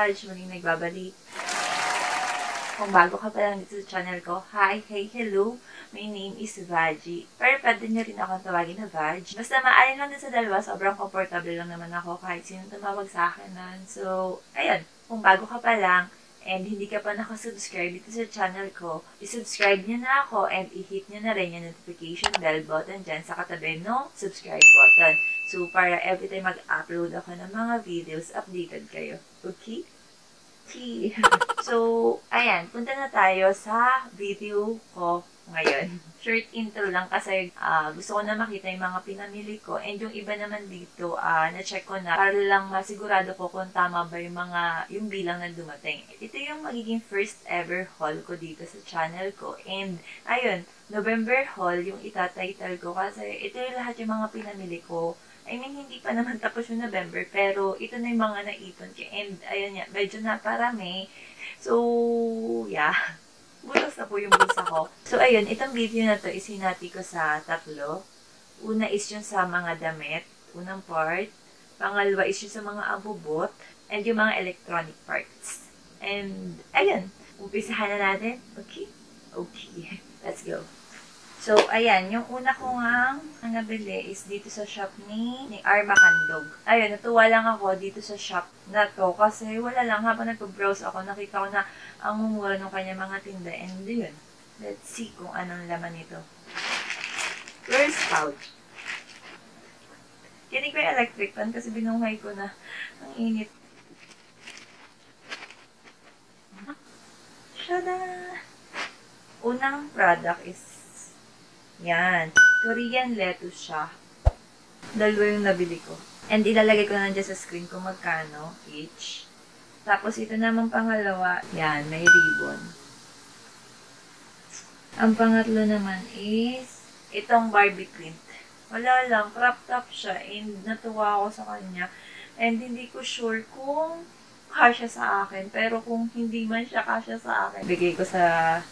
Vaj, muling nagbabalik. Kung bago ka pa lang dito sa channel ko, hi, hey, hello, my name is Vaji. Pero pwede niyo rin akong tawagin na Vaj. Basta maalin lang din sa dalawa, sobrang comfortable lang naman ako kahit sino tumawag sa akin nun. So, ayun, kung bago ka pa lang, and hindi ka pa nakasubscribe dito sa channel ko, isubscribe niyo na ako and i-hit niyo na rin yung notification bell button dyan sa katabi no subscribe button. So, para every time mag-upload ako ng mga videos, updated kayo. Okay? Okay. so, ayan, punta na tayo sa video ko ngayon. Short intro lang kasi uh, gusto ko na makita yung mga pinamili ko. And yung iba naman dito, uh, na-check ko na para lang masigurado ko kung tama ba yung mga, yung bilang na dumating. Ito yung magiging first ever haul ko dito sa channel ko. And, ayun, November haul yung itatitle ko kasi ito yung lahat yung mga pinamili ko I mean, hindi pa naman tapos yung November, pero ito na yung mga naipon ko. And, ayun nga, medyo naparami. So, yeah. Bulos na po yung bulsa ko. So, ayun, itong video na to, isinati ko sa tatlo. Una is yung sa mga damit, unang part. Pangalawa is yung sa mga abubot, and yung mga electronic parts. And, ayun, umpisahan na natin. Okay? Okay. Let's go. So, ayan, yung una ko nga ang nabili is dito sa shop ni, ni Arma Kandog. Ayun, natuwa lang ako dito sa shop na to kasi wala lang habang nagpo-browse ako, nakita ko na ang mumura ng kanya mga tinda. And yun, let's see kung anong laman nito. First pouch. Kinig ko electric fan kasi binungay ko na ang init. Shada! Unang product is yan. Korean lettuce siya. Dalawa yung nabili ko. And ilalagay ko na dyan sa screen kung magkano each. Tapos ito naman pangalawa, yan, may ribbon. Ang pangatlo naman is itong Barbie print. Wala lang, crop top siya and natuwa ako sa kanya. And hindi ko sure kung kasya sa akin. Pero kung hindi man siya kasya sa akin, bigay ko sa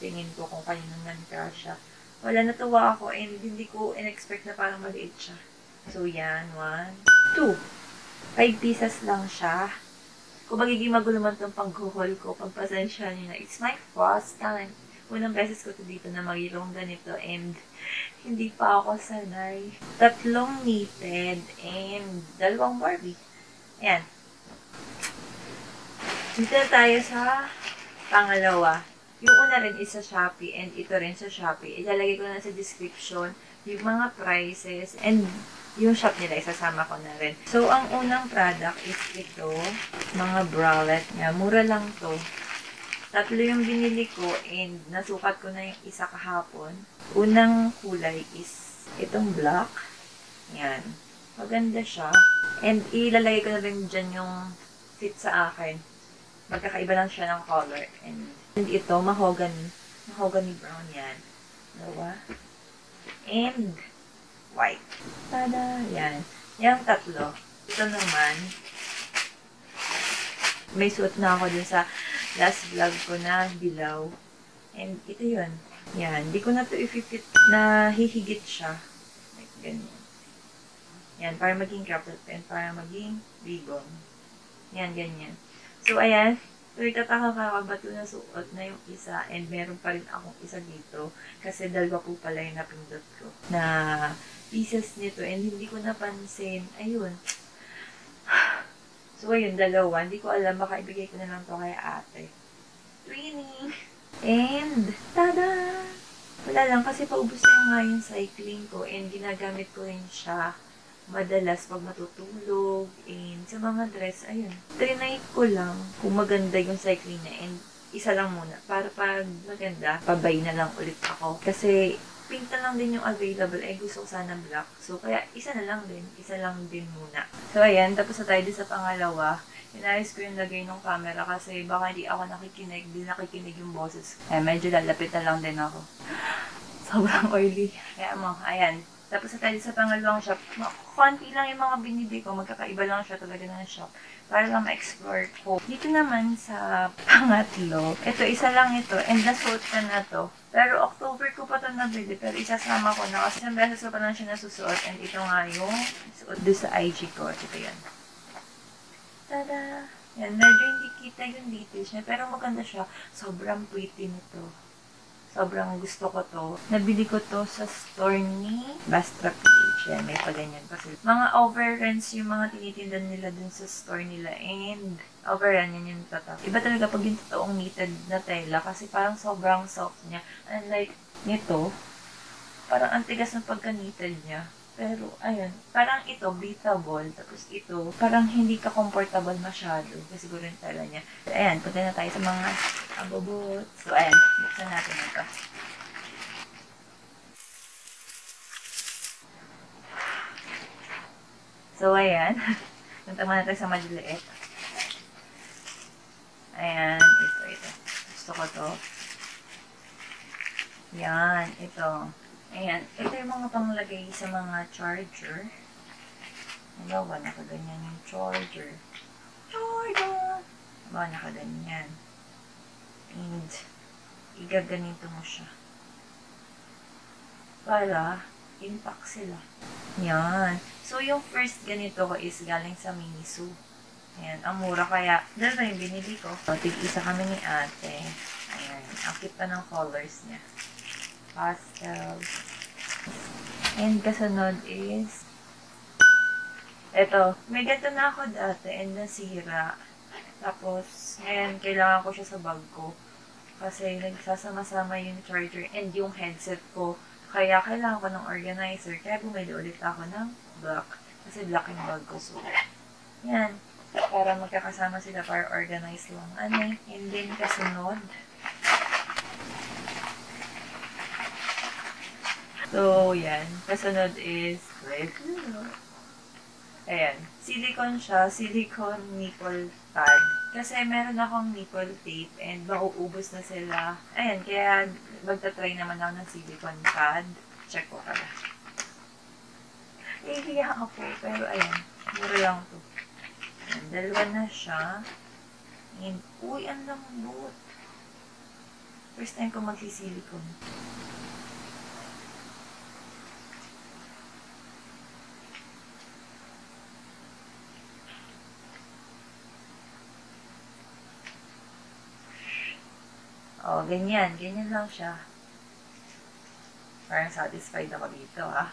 tingin ko kung kanino man kasya wala natuwa ako and hindi ko in-expect na parang maliit siya. So, yan. One. Two. Five pieces lang siya. Kung magiging magulo man itong panghuhol ko, pagpasensya niyo na, it's my first time. Unang beses ko to dito na magilong ganito and hindi pa ako sanay. Tatlong knitted and dalawang Barbie. Ayan. Dito tayo sa pangalawa. Yung una rin is sa Shopee and ito rin sa Shopee. Ilalagay ko na sa description yung mga prices and yung shop nila, isasama ko na rin. So, ang unang product is ito, mga bralette niya. Mura lang to. Tatlo yung binili ko and nasukat ko na yung isa kahapon. Unang kulay is itong black. Yan. Maganda siya. And ilalagay ko na rin dyan yung fit sa akin. Magkakaiba lang siya ng color. And And ito, mahogany. Mahogany brown yan. Dalawa. And white. Tada! Yan. Yan tatlo. Ito naman, may suot na ako dun sa last vlog ko na dilaw. And ito yun. Yan. Di ko na to i-fit na hihigit siya. Like, ganyan. Yan. Para maging crop and para maging ribbon. Yan, ganyan. So, ayan. So, itataka ka ako ba't nasuot na yung isa and meron pa rin akong isa dito kasi dalawa po pala yung napindot ko na pieces nito and hindi ko napansin. Ayun. So, ayun, dalawa. Hindi ko alam. Baka ibigay ko na lang to kay ate. Twinning! And, tada! Wala lang kasi paubos na yung nga yung cycling ko and ginagamit ko rin siya madalas pag matutulog, and sa mga dress, ayun. Trinay ko lang kung maganda yung cycling na and isa lang muna. Para pag maganda, pabay na lang ulit ako. Kasi pink na lang din yung available. Eh, gusto ko sana black. So, kaya isa na lang din. Isa lang din muna. So, ayan. Tapos na tayo sa pangalawa. Inayos ko yung lagay ng camera kasi baka hindi ako nakikinig. Hindi nakikinig yung boses. Eh, medyo lalapit na lang din ako. Sobrang oily. Kaya mo, ayan. Tapos sa tayo sa pangalawang shop, konti lang yung mga binili ko, magkakaiba lang siya talaga ng shop para lang ma-explore ko. Dito naman sa pangatlo, ito isa lang ito, and nasuot ka na to. Pero October ko pa ito nabili, pero isasama ko na kasi yung beses ko pa lang siya nasusuot, and ito nga yung suot doon sa IG ko. Ito yan. Tada! Yan, medyo hindi kita yung details niya, pero maganda siya. Sobrang pretty nito. Sobrang gusto ko to. Nabili ko to sa store ni Bastra PH. Yan, may pa ganyan pa sila. Mga overruns yung mga tinitinda nila dun sa store nila. And overrun yan yung tatak. Iba talaga pag yung totoong knitted na tela kasi parang sobrang soft niya. Unlike nito, parang ang tigas ng pagka-knitted niya. Pero, ayun, parang ito, breathable. Tapos ito, parang hindi ka comfortable masyado. Kasi siguro yung tela niya. Ayan, punta na tayo sa mga abobot. So, ayan, buksan natin ito. So, ayan. Punta muna tayo sa maliliit. Ayan, ito, ito. Gusto ko to. Yan, ito. Ayan, ito yung mga panglagay sa mga charger. Halimbawa, nakaganyan yung charger. Charger! Halimbawa, nakaganyan. And, igaganito mo siya. Para, impact sila. Yan. So, yung first ganito ko is galing sa Miniso. Ayan, ang mura kaya, dalawa yung binili ko. So, tig-isa kami ni ate. Ayan, ang cute pa ng colors niya pastel. And kasunod is, eto, may ganito na ako dati and nasira. Tapos, ngayon, kailangan ko siya sa bag ko. Kasi nagsasama-sama yung charger and yung headset ko. Kaya kailangan ko ng organizer. Kaya bumili ulit ako ng black. Kasi black yung bag ko. So, yan. Para magkakasama sila para organize lang. Ano And then, kasunod, So, yan. Kasunod is, wait, ayan, silicone siya, silicone nipple pad. Kasi meron akong nipple tape and mauubos na sila. Ayan, kaya magta-try naman ako ng silicone pad. Check ko pala. Iiyak ako, pero ayan, mura lang to. Dalawa na siya. And, uy, ang lambot. First time ko magsisilicone. Oh, ganyan. Ganyan lang siya. Parang satisfied ako dito, ha?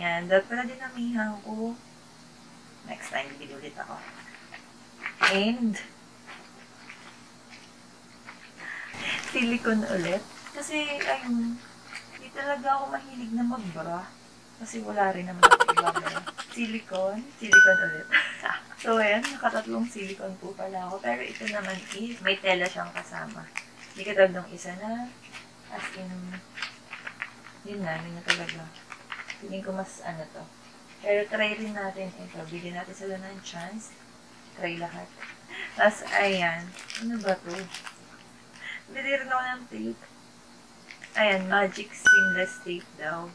Yan. Dapat pala dinamihan ko. Next time, bibili ulit ako. And, silicone ulit. Kasi, ayun, hindi talaga ako mahilig na magbara. Kasi wala rin naman ako ibabara. Silicone, silicone ulit. so, ayan, nakatatlong silicone po pala ako. Pero ito naman is, may tela siyang kasama. Hindi katulad nung isa na, as in, yun na, yun na talaga. Feeling ko mas ano to. Pero try rin natin ito. Bigyan natin sila ng chance. Try lahat. Tapos, ayan. Ano ba to? Bili rin ako ng tape. Ayan, Magic Seamless Tape daw.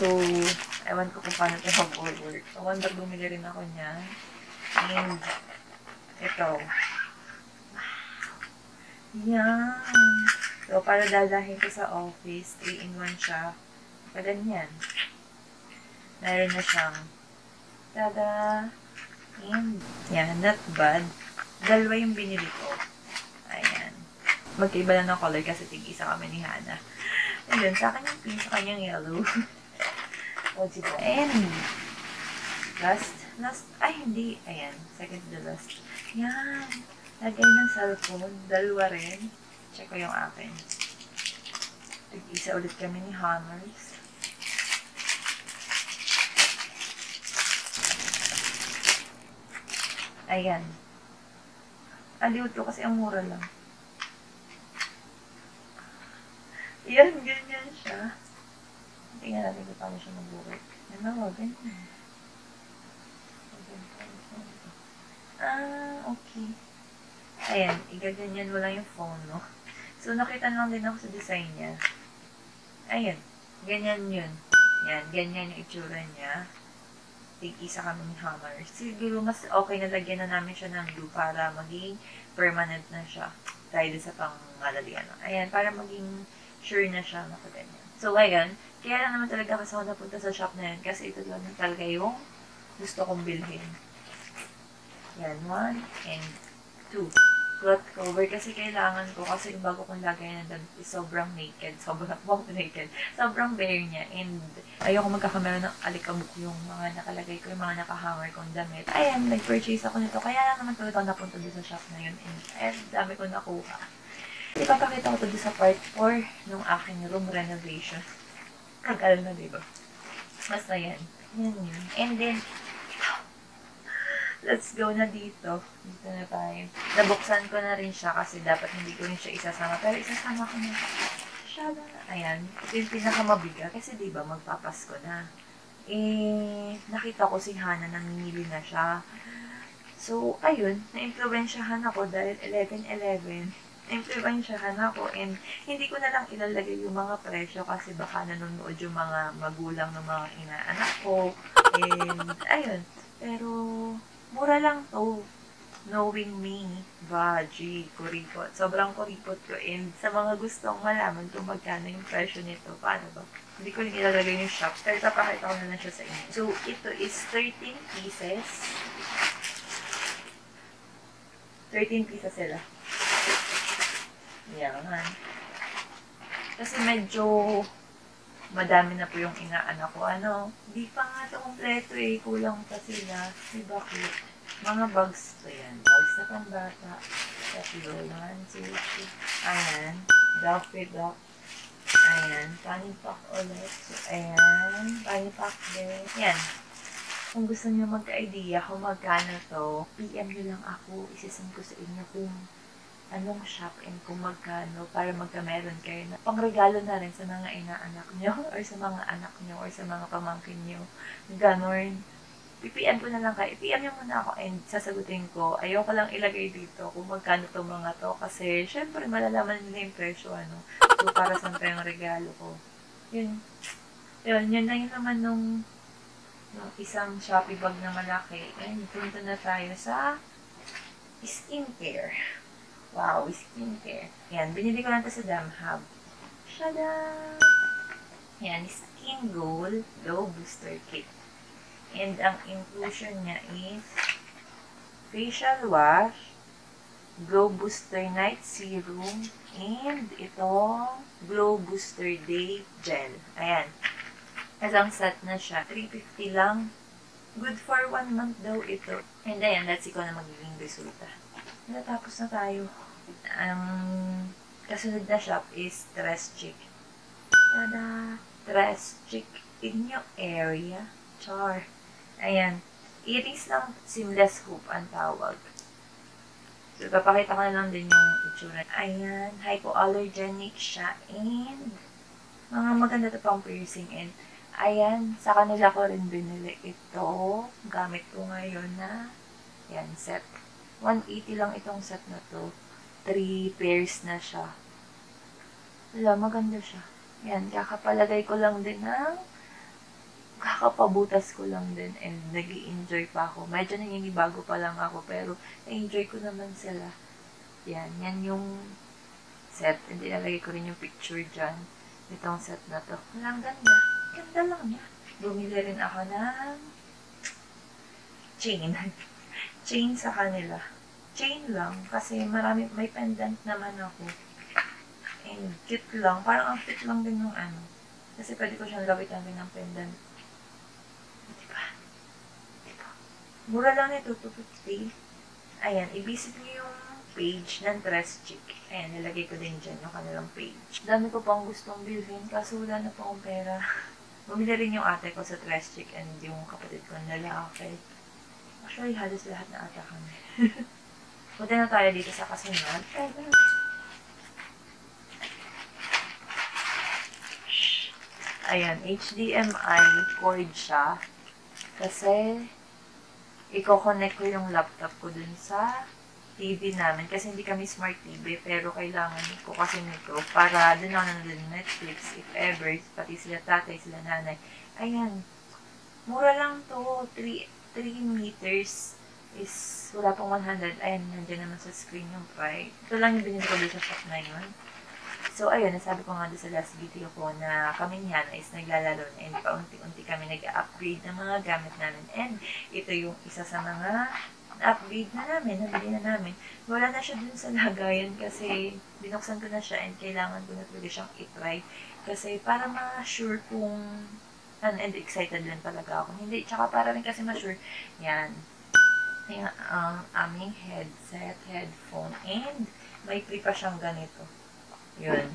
So, ewan ko kung paano ito mag-work. So, wonder bumili rin ako niya. And, ito. Yan. So, para dadahin ko sa office, 3-in-1 siya. Pa ganyan. Meron na siyang tada! And, yan, not bad. Dalawa yung binili ko. Ayan. Magkaiba lang ng color kasi tig-isa kami ni Hana. And then, sa akin yung pink, sa kanyang yellow. o, diba? And, last, last, ay, hindi. Ayan, second to the last. Yan. Lagay ng cellphone. Dalawa rin. Check ko yung akin. Tig-isa ulit kami ni Hammers. Ayan. Aliw to kasi ang mura lang. Yan, ganyan siya. Tingnan natin kung paano siya mag-work. Ano, ganyan. Ah, okay. Ayan, igaganyan mo lang yung phone, no? So, nakita lang din ako sa design niya. Ayan, ganyan yun. Yan, ganyan yung itsura niya. Tig-isa kami ni Hammer. Siguro mas okay na lagyan na namin siya ng glue para maging permanent na siya. Dahil sa pangalalian. Ayan, para maging sure na siya na ganyan. So, ayan, kaya lang naman talaga kasi ako napunta sa shop na yan kasi ito lang talaga yung gusto kong bilhin. Yan, one and two. Cloth cover kasi kailangan ko kasi yung bago kong lagay na damit is sobrang naked. Sobrang, wow, naked. Sobrang bare niya. And ayoko magkakamera ng alikabok yung mga nakalagay ko, yung mga nakahanger kong damit. Ayan, nag-purchase ako nito. Kaya lang naman talaga napunta doon sa shop na yun. And ayan, dami ko nakuha. Ipapakita ko to doon sa part 4 ng aking room renovation. Ang alam na, diba? Basta yan. Yan yun. And then, let's go na dito. Dito na tayo. Nabuksan ko na rin siya kasi dapat hindi ko rin siya isasama. Pero isasama ko na siya na. Ayan. Ito yung pinakamabigat. Kasi diba magpapasko na. Eh, nakita ko si Hana namimili na siya. So, ayun. Na-influensyahan ako dahil 11-11 influensyahan ako and hindi ko na lang ilalagay yung mga presyo kasi baka nanonood yung mga magulang ng mga inaanak ko. And, ayun. Pero, mura lang to. Knowing me, Baji, kuripot. Sobrang kuripot ko. And sa mga gustong malaman kung magkano yung presyo nito, paano ba? Hindi ko rin ilalagay yung shop. Pero papakita ko na lang siya sa inyo. So, ito is 13 pieces. 13 pieces sila. Yan. Kasi medyo madami na po yung inaanak ko. Ano, di pa nga ito kompleto eh. Kulang pa sila. Diba cute? Mga bags to yan. Bags na pang bata. Tatlo. One, two, three. Ayan. Duffy duck. Ayan. Funny pack ulit. Ayan. Funny pack din. Yan. Kung gusto niyo magka-idea kung magkano to, PM nyo lang ako. Isasend ko sa inyo kung anong shop and kung magkano para magkameron kayo na pangregalo na rin sa mga inaanak nyo or sa mga anak nyo or sa mga pamangkin nyo. Ganon. PPM ko na lang kayo. PM nyo muna ako and sasagutin ko. Ayoko lang ilagay dito kung magkano to mga to kasi syempre malalaman nila yung presyo ano. So para saan pa yung regalo ko. Yun. Yun, yun na yun naman nung, nung isang Shopee bag na malaki. And punta na tayo sa skincare. Wow, skincare. Yan, binili ko lang ito sa Damhub. Shada! Yan, Skin Gold Glow Booster Kit. And ang inclusion niya is facial wash, Glow Booster Night Serum, and ito, Glow Booster Day Gel. Ayan. Isang set na siya. 350 lang. Good for one month daw ito. And ayan, let's see kung ano magiging resulta. Natapos na tayo. Ang kasunod na shop is Dress Chick. Tada! Dress Chick in your area. Char. Ayan. Earrings lang seamless hoop ang tawag. So, papakita ko na lang din yung itsura. Ayan. Hypoallergenic siya. And, mga maganda to pang piercing. And, ayan. Sa kanila ko rin binili ito. Gamit ko ngayon na, yan, set. 180 lang itong set na to. 3 pairs na siya. Wala, maganda siya. Yan, kakapalagay ko lang din ng kakapabutas ko lang din and nag enjoy pa ako. Medyo nangingibago pa lang ako pero na-enjoy ko naman sila. Yan, yan yung set. And ilalagay ko rin yung picture dyan. Itong set na to. Walang ganda. Ganda lang niya. Bumili rin ako ng chain. chain sa kanila. Chain lang. Kasi marami, may pendant naman ako. And cute lang. Parang ang cute lang din yung ano. Kasi pwede ko siyang gawitan din ng pendant. Diba? Diba? Mura lang ito, 250. Ayan, i-visit niyo yung page ng Dress Chick. Ayan, nilagay ko din dyan yung kanilang page. Dami ko pang gustong bilhin, kaso wala na po akong pera. Bumili rin yung ate ko sa Dress Chick and yung kapatid ko na lalaki. Actually, halos lahat na ata kami. Punta na tayo dito sa kasunod. Ayan, HDMI cord siya. Kasi, i-connect ko yung laptop ko dun sa TV namin. Kasi hindi kami smart TV, pero kailangan ko kasi nito para dun ako nanonood Netflix, if ever, pati sila tatay, sila nanay. Ayan, mura lang to, 3, 3 meters is wala pong 100. Ayan, nandiyan naman sa screen yung price. Ito lang yung binili ko dito sa shop na. So, ayun, nasabi ko nga doon sa last video ko na kami niyan is naglalaro na and paunti-unti kami nag-upgrade ng mga gamit namin. And ito yung isa sa mga upgrade na namin, nabili na namin. Wala na siya dun sa lagayan kasi binuksan ko na siya and kailangan ko na talaga siyang itry. Kasi para ma-sure kung ano, and excited din talaga ako. Hindi, tsaka para rin kasi ma-sure, yan, yung um, aming headset, headphone, and may free pa siyang ganito. Yun.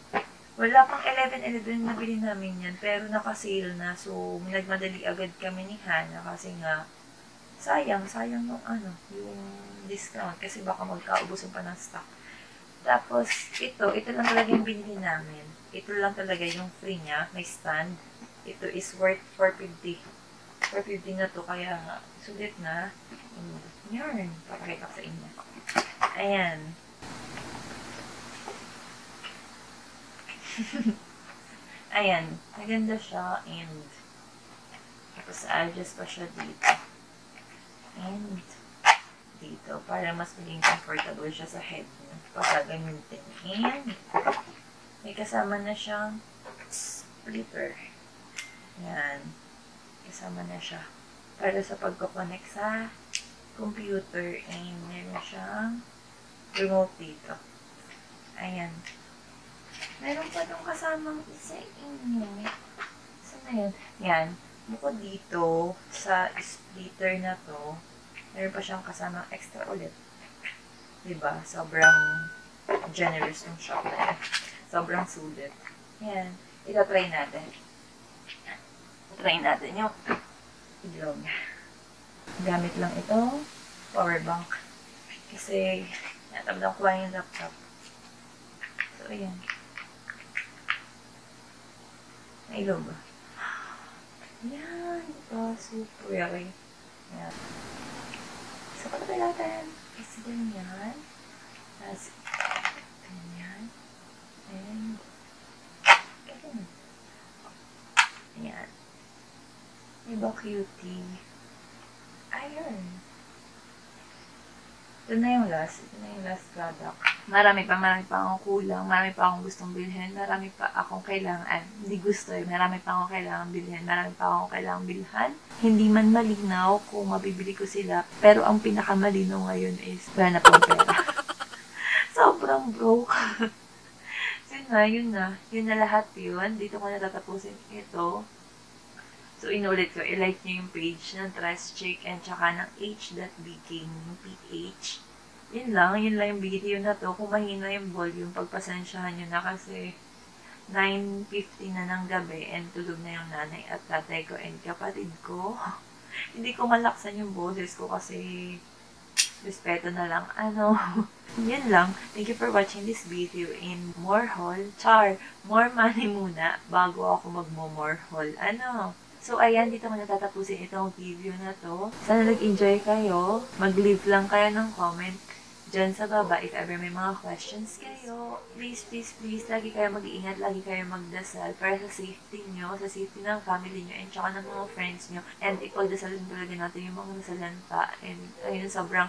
Wala pang 11-11 na bili namin yan, pero naka-sale na. So, nagmadali agad kami ni Hana kasi nga, sayang, sayang yung ano, yung discount kasi baka magkaubusan pa ng stock. Tapos, ito, ito lang talaga yung binili namin. Ito lang talaga yung free niya, may stand. Ito is worth 450. 450 na to, kaya sulit na. Yarn, papakita ko sa inyo. Ayan. Ayan, maganda siya and tapos adjust pa siya dito. And dito para mas maging comfortable siya sa head niya. Pagkagamitin. And may kasama na siyang splitter. Ayan. Kasama na siya. Para sa pagkoconnect sa computer and meron siyang remote dito. Ayan. Meron pa itong kasamang isa inyo. Saan na yun? Yan. Bukod dito, sa splitter na to, meron pa siyang kasamang extra ulit. Diba? Sobrang generous yung shop na yan. Sobrang sulit. Yan. Ito-try natin. Try natin yung ilaw niya. Gamit lang ito. Power bank. Kasi, natablang ko yung laptop. So, ayan. Nailaw ba? Yan. Ito, super. Yan. So, pagkakal natin. Isa din yan. Tapos, ganyan. And, ganyan. Ayan. Diba cutie? Ayun. Ito na yung last. Ito na yung last product. Marami pa, marami pa akong kulang. Marami pa akong gustong bilhin. Marami pa akong kailangan, hindi gusto eh. Marami pa akong kailangan bilhin. Marami pa akong kailangan bilhan. Hindi man malinaw kung mabibili ko sila. Pero ang pinakamalinaw ngayon is wala na pong pera. Sobrang broke. yun na, yun na. Yun na lahat yun. Dito ko natatapusin ito. So, inulit ko, i-like nyo yung page ng Trust Chick and tsaka ng H.Bking, yung PH. Yun lang, yun lang yung video na to. Kung mahina yung volume, pagpasensyahan nyo na kasi 9.50 na ng gabi and tulog na yung nanay at tatay ko and kapatid ko. Hindi ko malaksan yung boses ko kasi respeto na lang. Ano, yun lang. Thank you for watching this video in more haul. Char, more money muna bago ako magmo-more haul. Ano, So, ayan, dito ko natatapusin itong video na to. Sana nag-enjoy kayo. Mag-leave lang kayo ng comment dyan sa baba if ever may mga questions kayo. Please, please, please, lagi kayo mag-iingat, lagi kayo magdasal para sa safety nyo, sa safety ng family nyo, and tsaka ng mga friends nyo. And ipagdasalin talaga natin yung mga nasalanta. And ayun, sobrang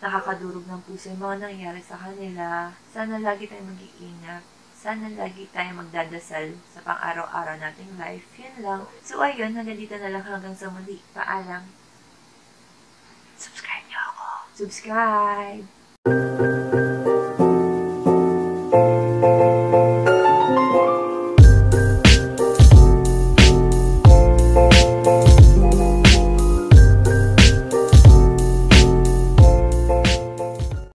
nakakadurog ng puso yung mga nangyayari sa kanila. Sana lagi tayo mag-iingat sana lagi tayo magdadasal sa pang-araw-araw nating life. Yun lang. So, ayun, hanggang dito na lang hanggang sa muli. Paalam. Subscribe niyo ako. Subscribe!